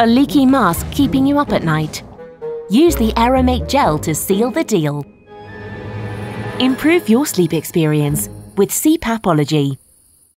A leaky mask keeping you up at night? Use the Aeromate gel to seal the deal. Improve your sleep experience with CPAPology.